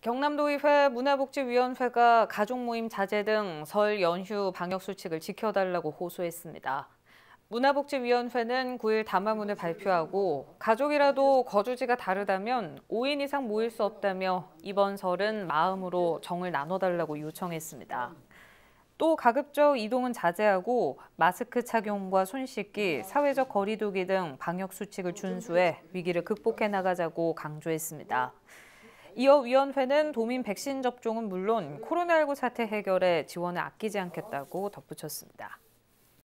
경남도의회 문화복지위원회가 가족 모임 자제 등 설 연휴 방역 수칙을 지켜달라고 호소했습니다. 문화복지위원회는 9일 담화문을 발표하고 가족이라도 거주지가 다르다면 5인 이상 모일 수 없다며 이번 설은 마음으로 정을 나눠달라고 요청했습니다. 또 가급적 이동은 자제하고 마스크 착용과 손 씻기, 사회적 거리두기 등 방역 수칙을 준수해 위기를 극복해 나가자고 강조했습니다. 이어 위원회는 도민 백신 접종은 물론 코로나19 사태 해결에 지원을 아끼지 않겠다고 덧붙였습니다.